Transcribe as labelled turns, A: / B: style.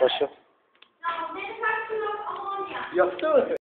A: Başla.
B: Yaptı mı?